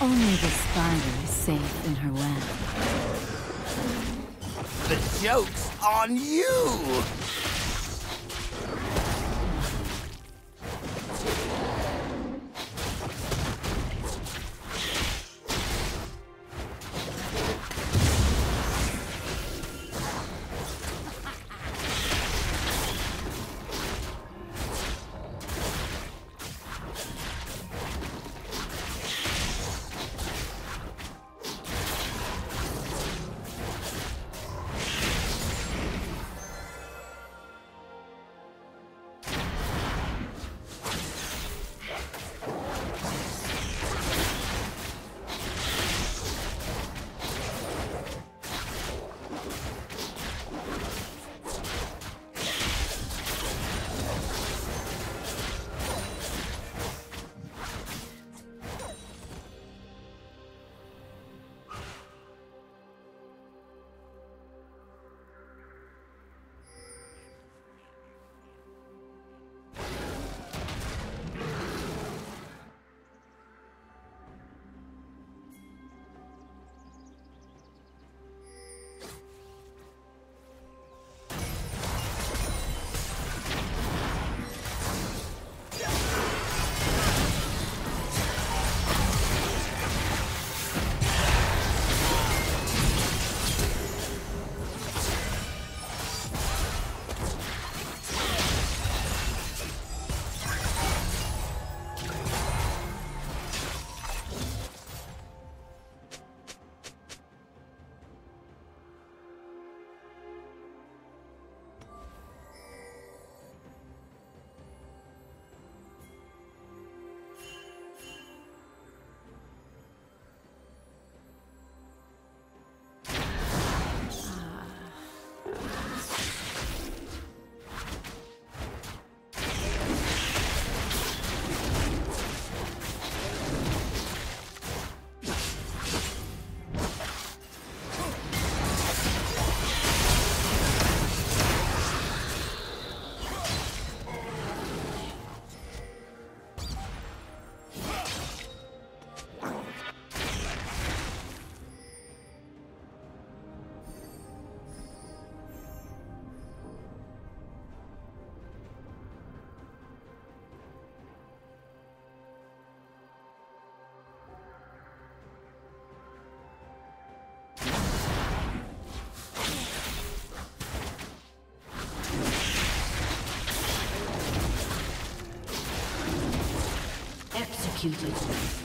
Only the spider is safe in her web. The joke's on you! Executed.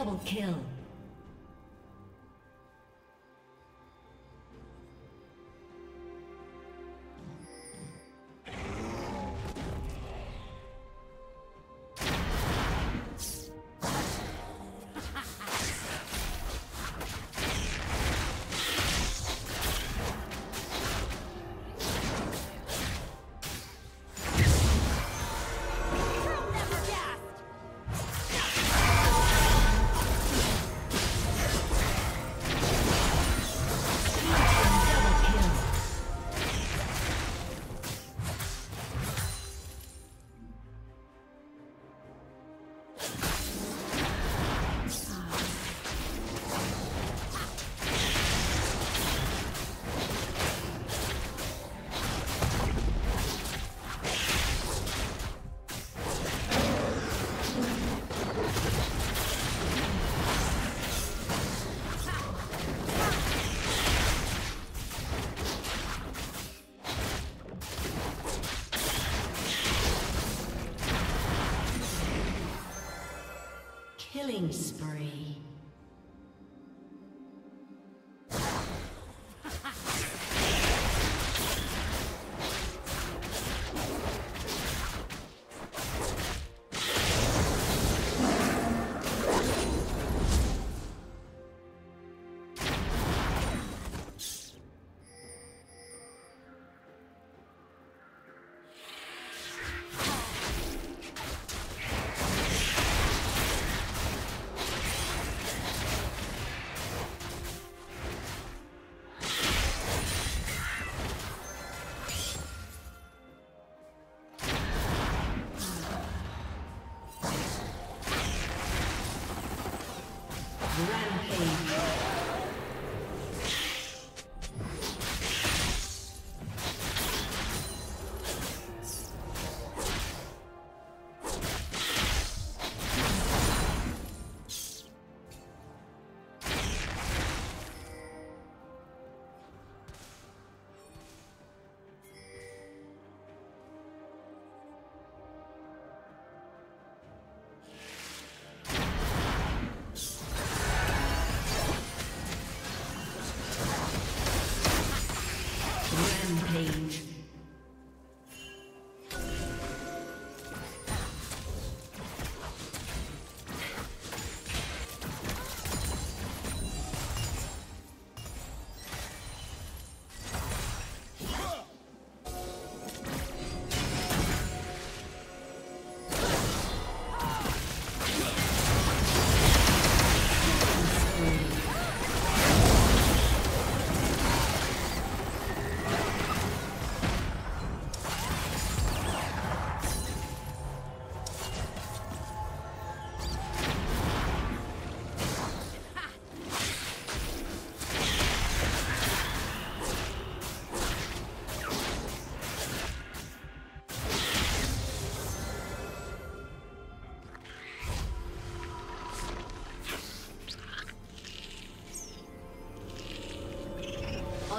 Double kill.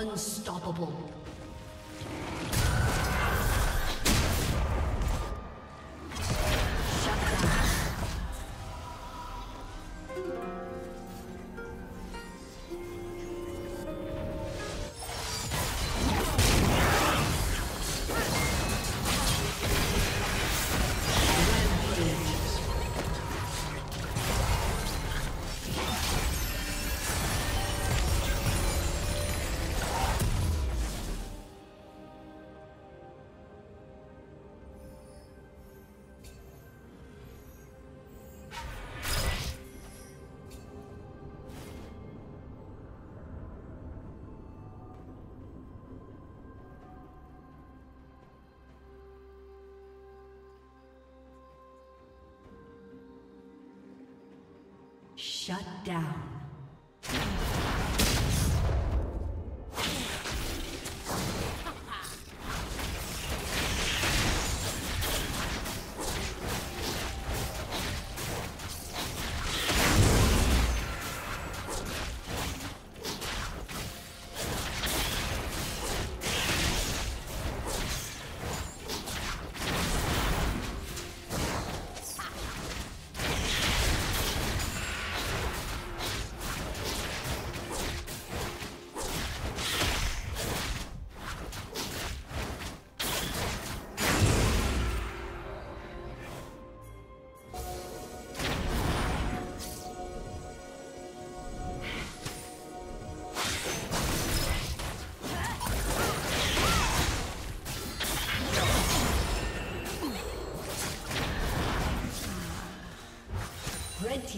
Unstoppable. Shut down.